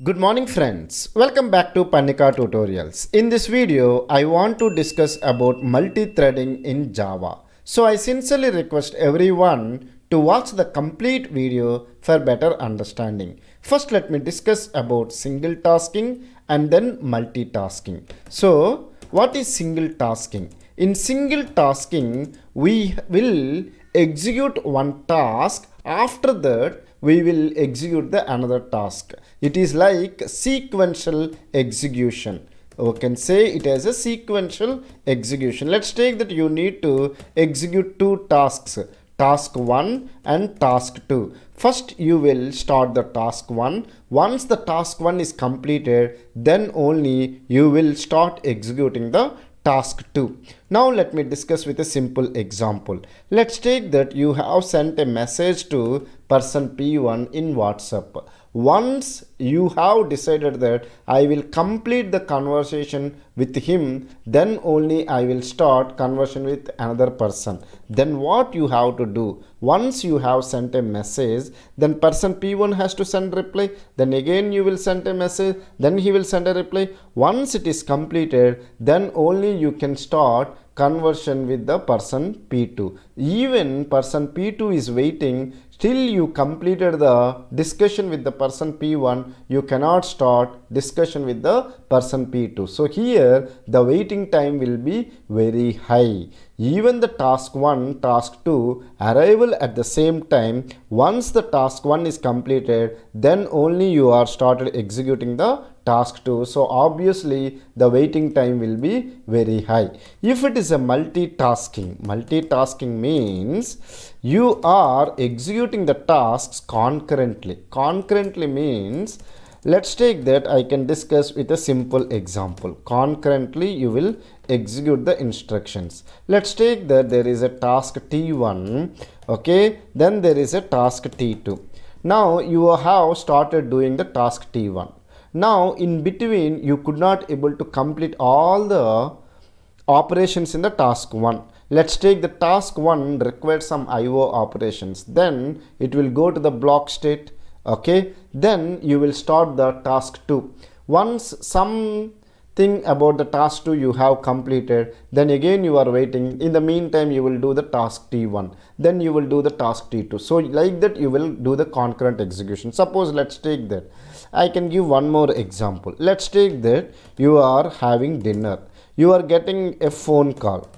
Good morning friends. Welcome back to Parnika tutorials. In this video, I want to discuss about multi-threading in Java. So I sincerely request everyone to watch the complete video for better understanding. First, let me discuss about single tasking and then multitasking. So what is single tasking? In single tasking, we will execute one task. After that, we will execute the another task. It is like sequential execution. We can say it as a sequential execution. Let's take that you need to execute two tasks task 1 and task 2 first you will start the task 1 once the task 1 is completed then only you will start executing the task 2 now let me discuss with a simple example. Let's take that you have sent a message to person p1 in whatsapp once you have decided that I will complete the conversation with him, then only I will start conversation with another person. Then what you have to do? Once you have sent a message, then person P1 has to send reply. Then again you will send a message, then he will send a reply. Once it is completed, then only you can start conversion with the person P2. Even person P2 is waiting till you completed the discussion with the person P1, you cannot start discussion with the person P2. So here the waiting time will be very high. Even the task 1, task 2 arrival at the same time. Once the task 1 is completed, then only you are started executing the task 2. So obviously the waiting time will be very high. If it is a multitasking, multitasking means you are executing the tasks concurrently. Concurrently means let's take that I can discuss with a simple example. Concurrently you will execute the instructions. Let's take that there is a task T1 okay then there is a task T2. Now you have started doing the task T1. Now in between you could not able to complete all the operations in the task 1 let's take the task 1 requires some IO operations then it will go to the block state okay? Then you will start the task 2 once some thing about the task 2 you have completed then again you are waiting. In the meantime you will do the task t1 then you will do the task t2 so like that you will do the concurrent execution. Suppose let's take that. I can give one more example. Let's take that you are having dinner. You are getting a phone call.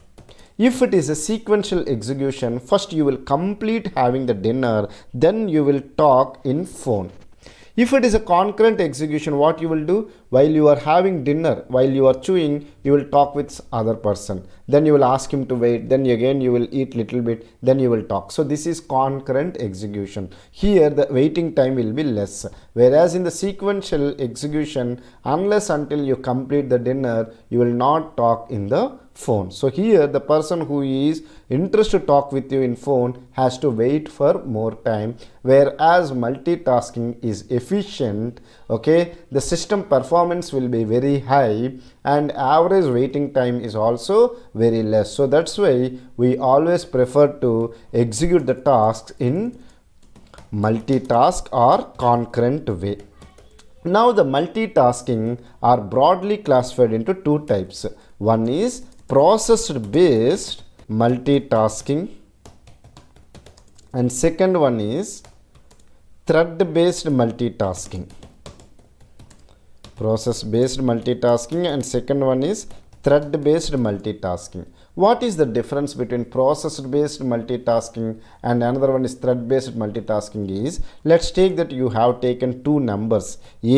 If it is a sequential execution, first you will complete having the dinner, then you will talk in phone. If it is a concurrent execution, what you will do? While you are having dinner, while you are chewing, you will talk with other person. Then you will ask him to wait. Then again you will eat little bit. Then you will talk. So this is concurrent execution. Here the waiting time will be less. Whereas in the sequential execution, unless until you complete the dinner, you will not talk in the phone. So here the person who is interested to talk with you in phone has to wait for more time whereas multitasking is efficient okay the system performance will be very high and average waiting time is also very less. So that's why we always prefer to execute the tasks in multitask or concurrent way. Now the multitasking are broadly classified into two types. One is process based multitasking and second one is thread based multitasking process based multitasking and second one is thread based multitasking what is the difference between process based multitasking and another one is thread based multitasking is let's take that you have taken two numbers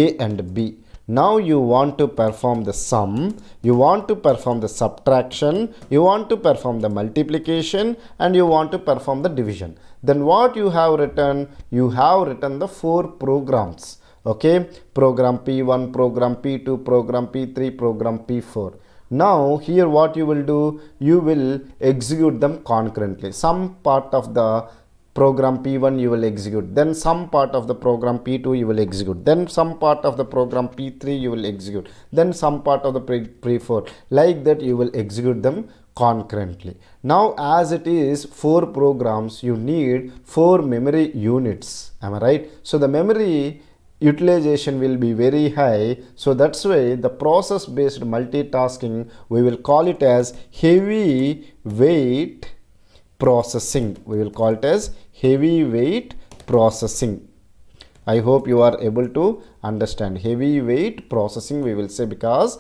a and b now you want to perform the sum, you want to perform the subtraction, you want to perform the multiplication and you want to perform the division. Then what you have written? You have written the four programs. Okay, program P1, program P2, program P3, program P4. Now here what you will do? You will execute them concurrently. Some part of the program P1 you will execute then some part of the program P2 you will execute then some part of the program P3 you will execute then some part of the P4 like that you will execute them concurrently now as it is four programs you need four memory units am I right so the memory utilization will be very high. So that's why the process based multitasking we will call it as heavy weight processing. We will call it as heavy weight processing. I hope you are able to understand. Heavy weight processing we will say because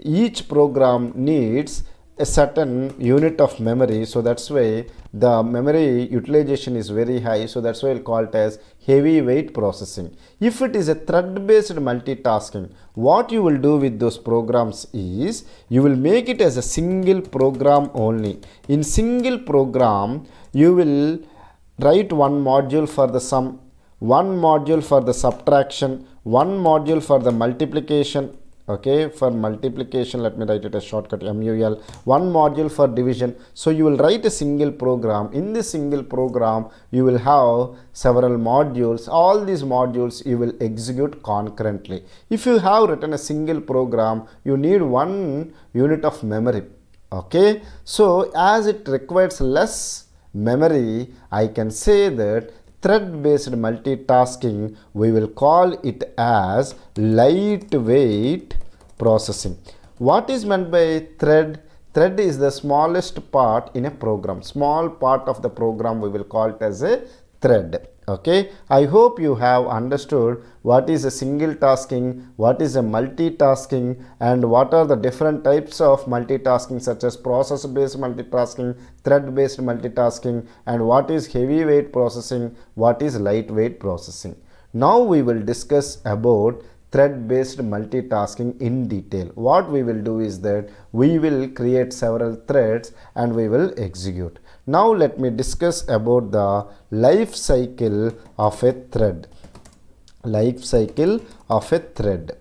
each program needs a certain unit of memory so that's why the memory utilization is very high so that's why we'll call it as heavyweight processing. If it is a thread based multitasking what you will do with those programs is you will make it as a single program only. In single program you will write one module for the sum one module for the subtraction one module for the multiplication okay for multiplication let me write it as shortcut mul one module for division. So you will write a single program. In this single program you will have several modules. All these modules you will execute concurrently. If you have written a single program you need one unit of memory. Okay? So as it requires less memory i can say that thread based multitasking we will call it as lightweight processing. What is meant by thread? Thread is the smallest part in a program. Small part of the program we will call it as a thread. Okay? I hope you have understood what is a single tasking what is a multitasking and what are the different types of multitasking such as process based multitasking thread based multitasking and what is heavyweight processing what is lightweight processing. Now we will discuss about thread based multitasking in detail. What we will do is that we will create several threads and we will execute. Now let me discuss about the life cycle of a thread life cycle of a thread.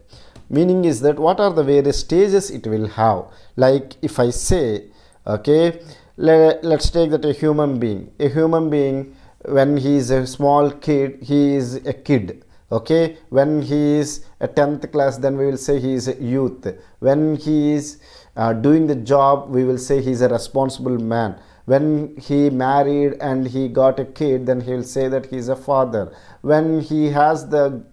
Meaning is that what are the various stages it will have? Like if i say okay let, let's take that a human being. A human being when he is a small kid he is a kid okay? When he is a 10th class then we will say he is a youth. When he is uh, doing the job we will say he is a responsible man when he married and he got a kid then he will say that he is a father. When he has the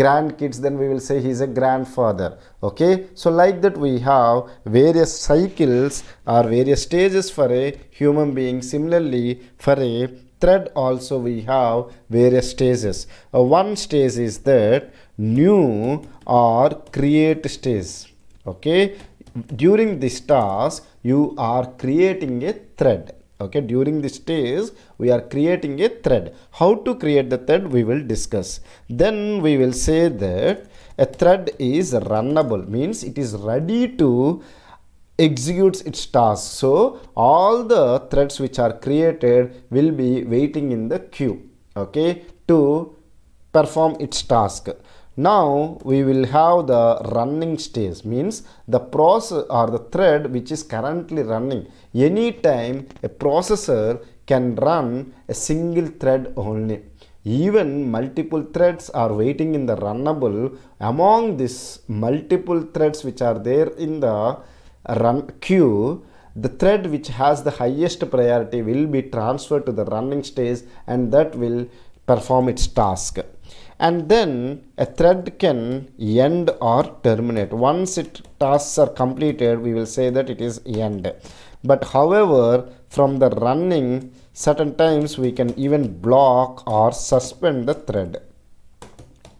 grandkids then we will say he is a grandfather. Okay? So like that we have various cycles or various stages for a human being. Similarly for a thread also we have various stages. Uh, one stage is that new or create stage. Okay during this task you are creating a thread okay during this stage we are creating a thread how to create the thread we will discuss then we will say that a thread is runnable means it is ready to executes its task. So all the threads which are created will be waiting in the queue okay to perform its task. Now we will have the running stage means the process or the thread which is currently running. Anytime a processor can run a single thread only. Even multiple threads are waiting in the runnable. Among these multiple threads which are there in the run queue the thread which has the highest priority will be transferred to the running stage and that will perform its task. And then a thread can end or terminate. Once its tasks are completed we will say that it is end. But however from the running certain times we can even block or suspend the thread.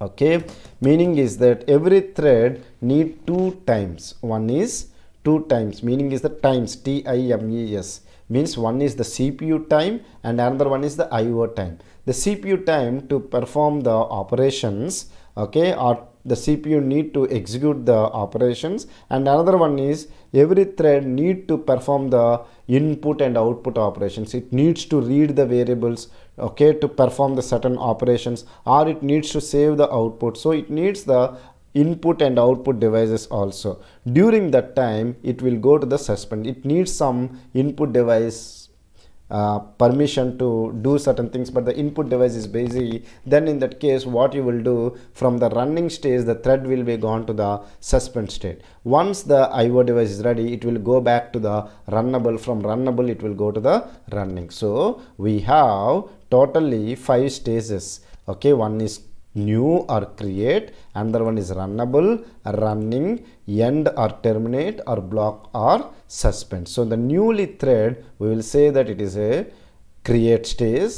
Okay? Meaning is that every thread need two times. One is two times. Meaning is the times. T-i-m-e-s means one is the CPU time and another one is the IO time the CPU time to perform the operations okay or the CPU need to execute the operations. And another one is every thread need to perform the input and output operations. It needs to read the variables okay to perform the certain operations or it needs to save the output. So it needs the input and output devices also. During that time it will go to the suspend. It needs some input device uh, permission to do certain things but the input device is busy. Then in that case what you will do from the running stage the thread will be gone to the suspend state. Once the IO device is ready it will go back to the runnable. From runnable it will go to the running. So we have totally five stages. Okay one is new or create another one is runnable running end or terminate or block or suspend. So the newly thread we will say that it is a create stage.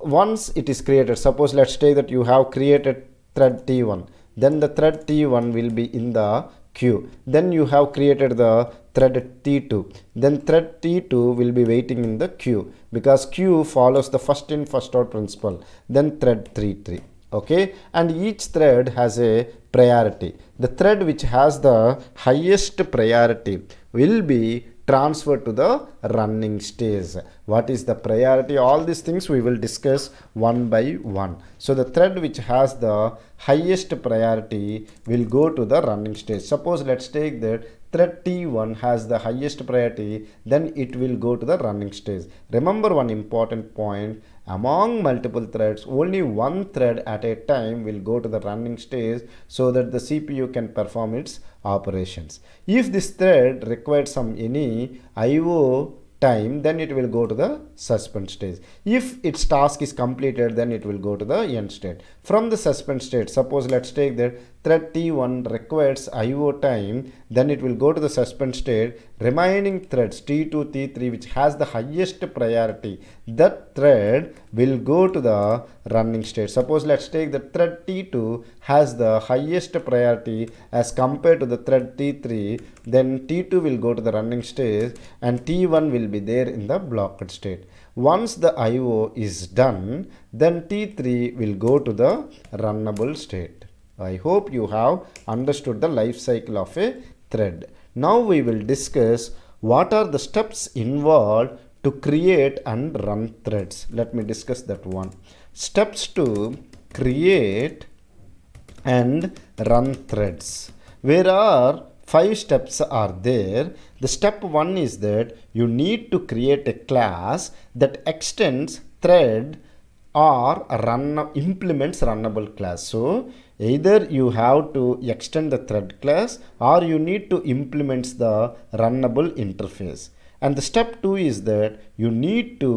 Once it is created suppose let's say that you have created thread t1 then the thread t1 will be in the queue. Then you have created the thread t2 then thread t2 will be waiting in the queue because queue follows the first in first out principle then thread 3 3 okay? And each thread has a priority. The thread which has the highest priority will be transferred to the running stage. What is the priority? All these things we will discuss one by one. So the thread which has the highest priority will go to the running stage. Suppose let's take that thread t1 has the highest priority then it will go to the running stage. Remember one important point among multiple threads only one thread at a time will go to the running stage so that the cpu can perform its operations. If this thread requires some any io time then it will go to the suspend stage. If its task is completed then it will go to the end state from the suspend state suppose let's take that thread t1 requires io time then it will go to the suspend state remaining threads t2 t3 which has the highest priority that thread will go to the running state. Suppose let's take the thread t2 has the highest priority as compared to the thread t3 then t2 will go to the running stage and t1 will be there in the blocked state once the io is done then t3 will go to the runnable state I hope you have understood the life cycle of a thread. Now we will discuss what are the steps involved to create and run threads. Let me discuss that one. Steps to create and run threads. Where are five steps are there. The step one is that you need to create a class that extends thread or run implements runnable class. So either you have to extend the thread class or you need to implement the runnable interface and the step 2 is that you need to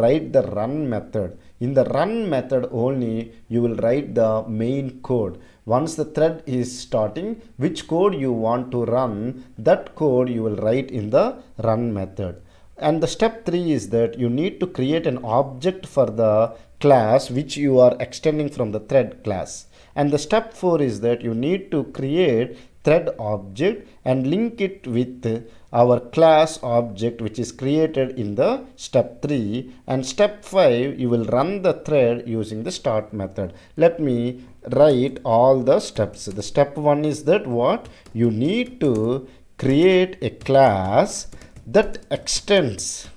write the run method in the run method only you will write the main code once the thread is starting which code you want to run that code you will write in the run method. And the step 3 is that you need to create an object for the class which you are extending from the thread class. And the step 4 is that you need to create thread object and link it with our class object which is created in the step 3 and step 5 you will run the thread using the start method. Let me write all the steps. The step 1 is that what? You need to create a class that extends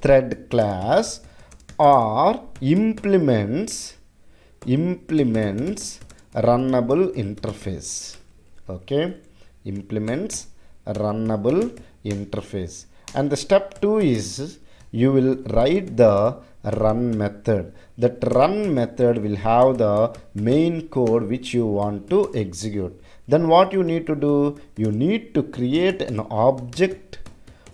thread class or implements implements runnable interface. Okay? Implements runnable interface. And the step 2 is you will write the run method. That run method will have the main code which you want to execute. Then what you need to do? You need to create an object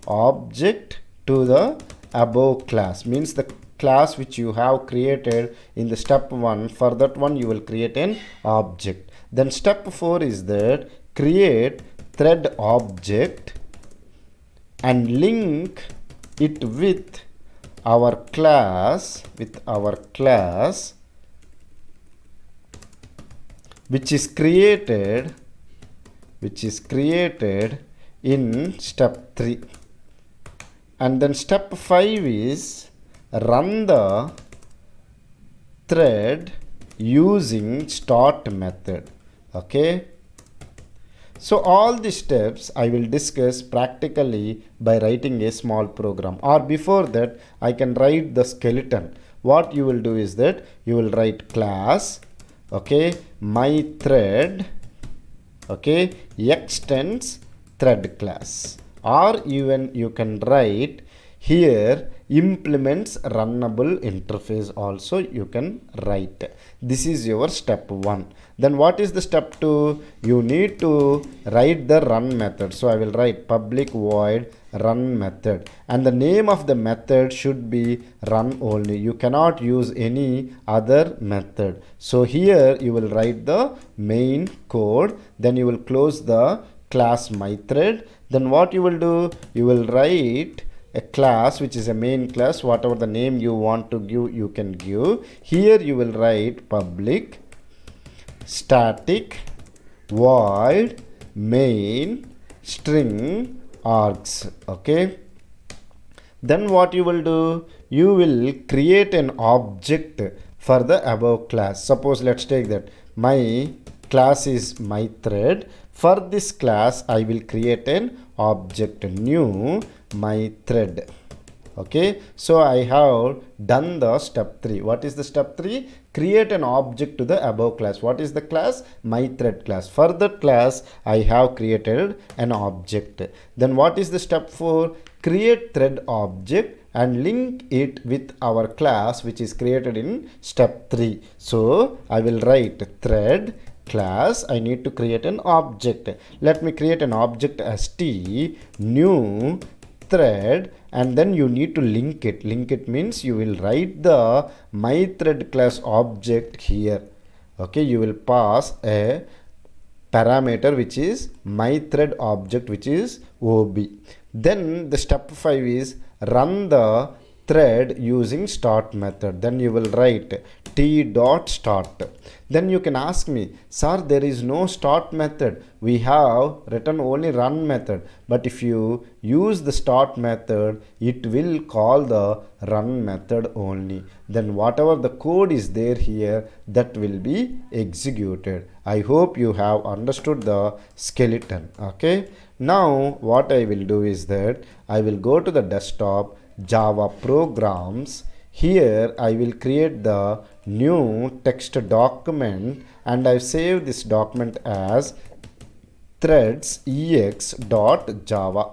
object to the above class. Means the class which you have created in the step 1 for that one you will create an object. Then step 4 is that create thread object and link it with our class with our class which is created which is created in step 3 and then step 5 is run the thread using start method. Okay so all the steps I will discuss practically by writing a small program. Or before that I can write the skeleton. What you will do is that you will write class okay my thread okay extends thread class. Or even you can write here implements runnable interface also you can write. This is your step 1 then what is the step 2 you need to write the run method. So i will write public void run method. And the name of the method should be run only. You cannot use any other method. So here you will write the main code. Then you will close the class mythread then what you will do? You will write a class which is a main class. Whatever the name you want to give you can give. Here you will write public static void main string args okay? Then what you will do? You will create an object for the above class. Suppose let's take that. My class is my thread. For this class i will create an object new my thread okay? So i have done the step 3 what is the step 3 create an object to the above class. What is the class? My thread class. For that class i have created an object. Then what is the step 4 create thread object and link it with our class which is created in step 3 so i will write thread class. I need to create an object. Let me create an object as t new thread and then you need to link it. Link it means you will write the my thread class object here. Okay you will pass a parameter which is my thread object which is ob then the step 5 is run the thread using start method. Then you will write t dot start. Then you can ask me sir there is no start method. We have written only run method. But if you use the start method it will call the run method only. Then whatever the code is there here that will be executed. I hope you have understood the skeleton. Okay? Now what i will do is that i will go to the desktop java programs. Here I will create the new text document and I save this document as threads ex.java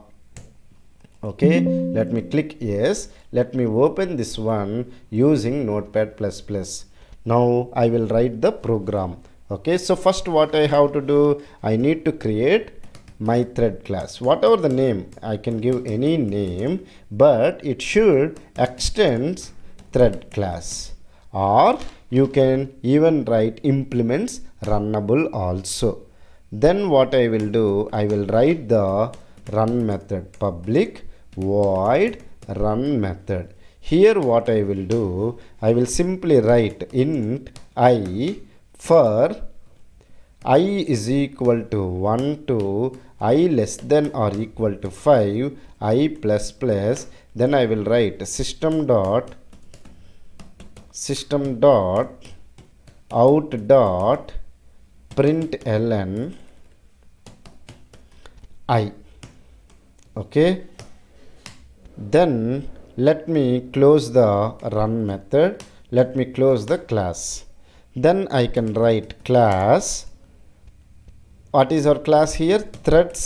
okay let me click yes. Let me open this one using notepad. Plus plus now I will write the program. Okay so first what I have to do I need to create my thread class. Whatever the name I can give any name but it should extends thread class. Or you can even write implements runnable also. Then what I will do I will write the run method public void run method. Here what I will do I will simply write int i for i is equal to 1 to i less than or equal to 5 i plus plus then I will write system dot system dot out dot print ln i. Okay? Then let me close the run method. Let me close the class. Then I can write class what is our class here? Threads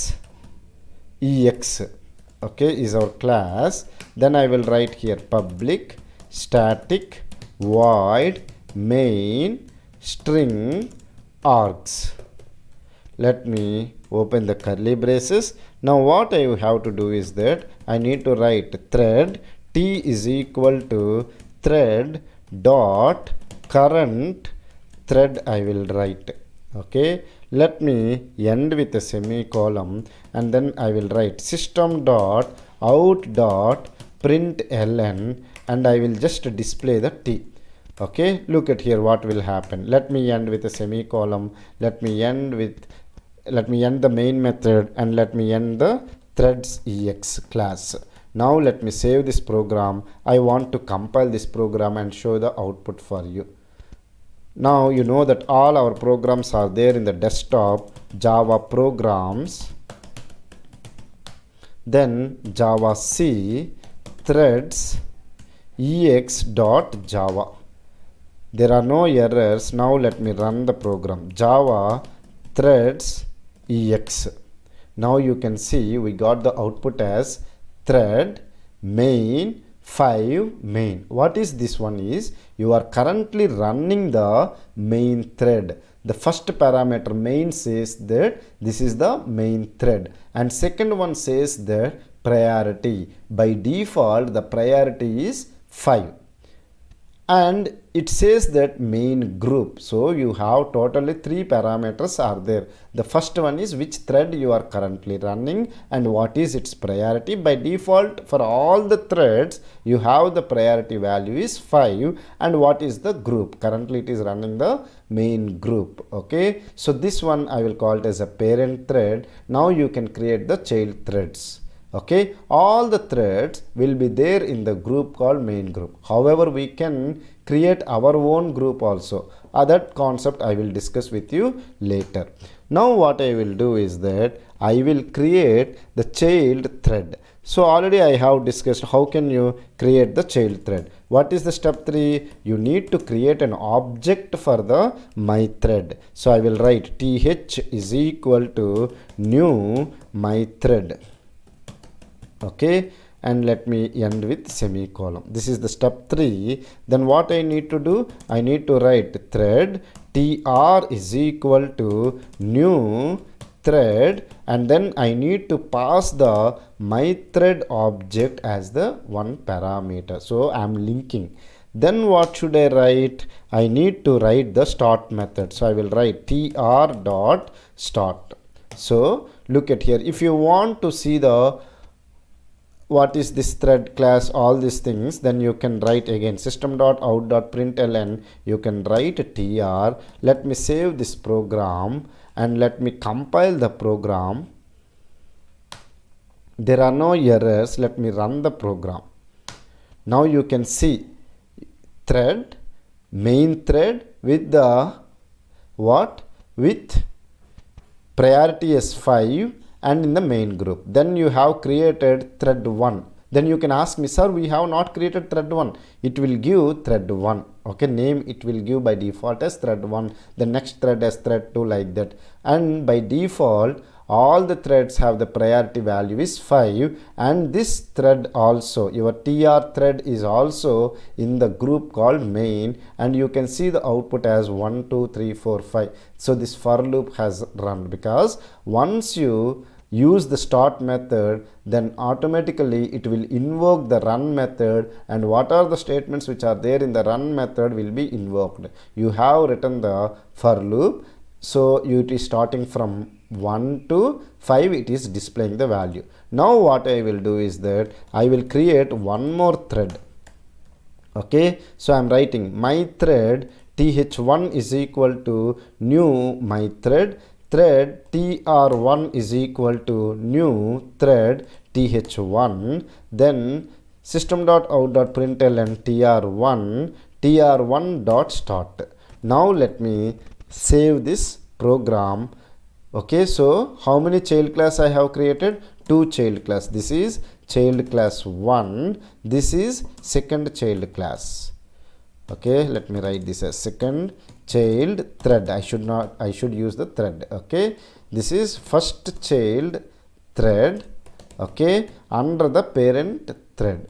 ex okay is our class. Then I will write here public static void main string args. Let me open the curly braces. Now what I have to do is that I need to write thread. T is equal to thread dot current thread I will write. Okay let me end with a semicolon and then I will write system dot out dot print ln and I will just display the t. Okay look at here what will happen. Let me end with a semicolon. Let me end with let me end the main method and let me end the threads ex class. Now let me save this program. I want to compile this program and show the output for you now you know that all our programs are there in the desktop java programs. Then java c threads ex.java there are no errors. Now let me run the program. Java threads ex now you can see we got the output as thread main 5 main. What is this one is you are currently running the main thread. The first parameter main says that this is the main thread and second one says that priority. By default the priority is 5 and it says that main group. So you have totally three parameters are there. The first one is which thread you are currently running and what is its priority. By default for all the threads you have the priority value is 5 and what is the group? Currently it is running the main group okay? So this one i will call it as a parent thread. Now you can create the child threads okay? All the threads will be there in the group called main group. However we can create our own group also. Uh, that concept i will discuss with you later. Now what i will do is that i will create the child thread. So already i have discussed how can you create the child thread. What is the step 3 you need to create an object for the my thread. So i will write th is equal to new my thread. Okay and let me end with semicolon. This is the step 3 then what i need to do? I need to write thread. Tr is equal to new thread. And then i need to pass the my thread object as the one parameter. So i am linking. Then what should i write? I need to write the start method. So i will write tr dot start. So look at here. If you want to see the what is this thread class all these things then you can write again. System out println you can write tr let me save this program and let me compile the program. There are no errors. Let me run the program. Now you can see thread main thread with the what? With priority as 5 and in the main group. Then you have created thread 1 then you can ask me sir we have not created thread 1 it will give thread 1 okay name it will give by default as thread 1 the next thread as thread 2 like that. And by default all the threads have the priority value is 5 and this thread also your tr thread is also in the group called main and you can see the output as 1 2 3 4 5 so this for loop has run because once you use the start method then automatically it will invoke the run method and what are the statements which are there in the run method will be invoked. You have written the for loop so it is starting from 1 to 5 it is displaying the value. Now what i will do is that i will create one more thread. Okay? So i'm writing my thread th1 is equal to new my thread thread tr1 is equal to new thread th1 then system dot out dot println tr1 tr1 dot start. Now let me save this program okay so how many child class i have created? Two child class. This is child class 1 this is second child class. Okay let me write this as second child thread. I should not i should use the thread. Okay this is first child thread. Okay under the parent thread.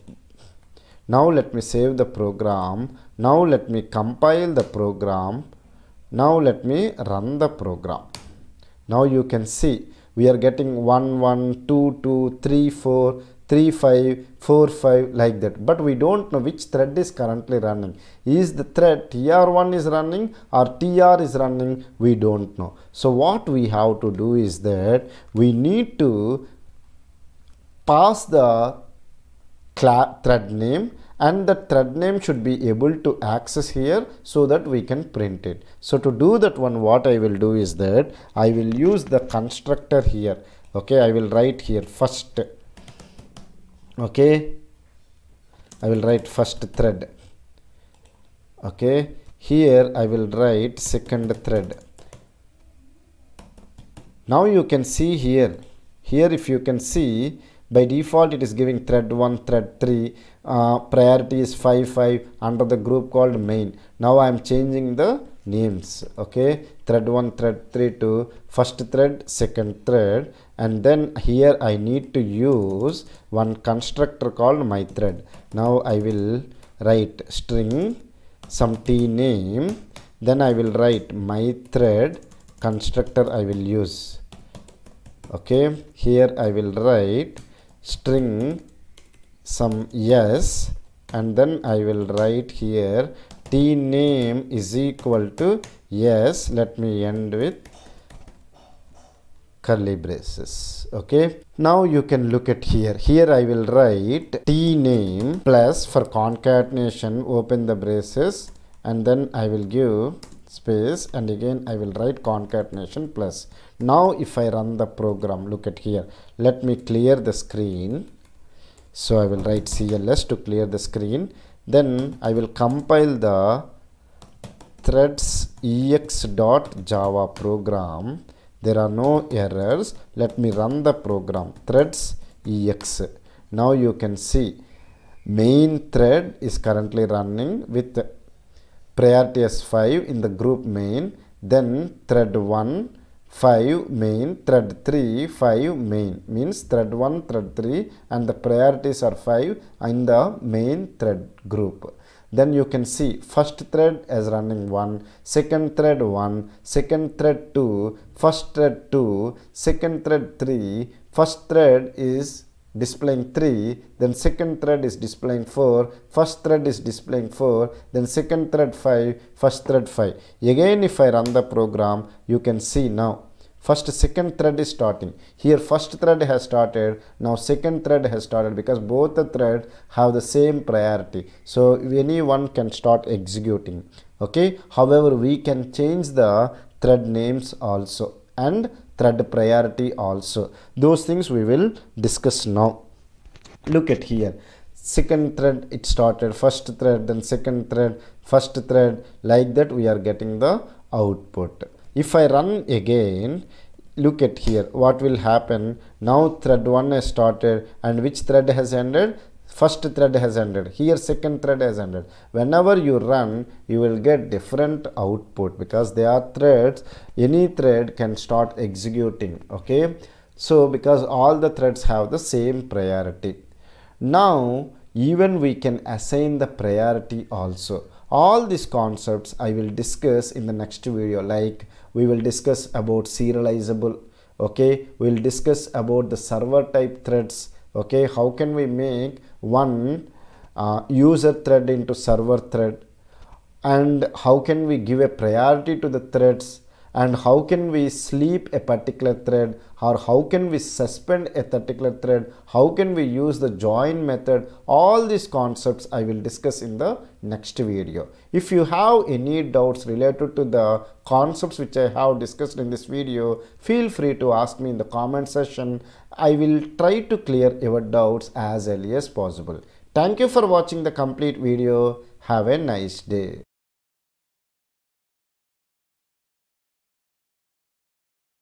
Now let me save the program. Now let me compile the program. Now let me run the program now you can see we are getting 1 1 2 2 3 4 3 5 4 5 like that. But we don't know which thread is currently running. Is the thread tr1 is running or tr is running? We don't know. So what we have to do is that we need to pass the thread name and the thread name should be able to access here so that we can print it. So to do that one what I will do is that I will use the constructor here. Okay I will write here first. Okay I will write first thread. Okay here I will write second thread. Now you can see here. Here if you can see by default it is giving thread 1 thread 3 uh, priority is 5 5 under the group called main. Now i am changing the names okay? Thread 1 thread 3 to first thread second thread and then here i need to use one constructor called my thread. Now i will write string some t name then i will write my thread constructor i will use. Okay? Here i will write string some yes and then i will write here t name is equal to yes. Let me end with curly braces. Okay? Now you can look at here. Here i will write t name plus for concatenation open the braces and then i will give space and again i will write concatenation plus. Now if i run the program look at here. Let me clear the screen so i will write cls to clear the screen. Then i will compile the threads ex.java program. There are no errors. Let me run the program. Threads ex now you can see main thread is currently running with priority as 5 in the group main. Then thread 1 5 main thread 3 5 main. Means thread 1 thread 3 and the priorities are 5 in the main thread group. Then you can see first thread is running 1 second thread 1 second thread 2 first thread 2 second thread 3 first thread is displaying 3 then second thread is displaying 4 first thread is displaying 4 then second thread 5 first thread 5 again if i run the program you can see now first second thread is starting. Here first thread has started now second thread has started because both the thread have the same priority. So anyone can start executing okay? However we can change the thread names also. And thread priority also. Those things we will discuss now. Look at here. Second thread it started. First thread then second thread first thread. Like that we are getting the output. If I run again look at here. What will happen? Now thread 1 has started. And which thread has ended first thread has ended. Here second thread has ended. Whenever you run you will get different output because they are threads. Any thread can start executing okay? So because all the threads have the same priority. Now even we can assign the priority also. All these concepts i will discuss in the next video. Like we will discuss about serializable okay? We'll discuss about the server type threads okay how can we make one uh, user thread into server thread? And how can we give a priority to the threads and how can we sleep a particular thread? Or how can we suspend a particular thread? How can we use the join method? All these concepts i will discuss in the next video. If you have any doubts related to the concepts which i have discussed in this video feel free to ask me in the comment section. I will try to clear your doubts as early as possible. Thank you for watching the complete video. Have a nice day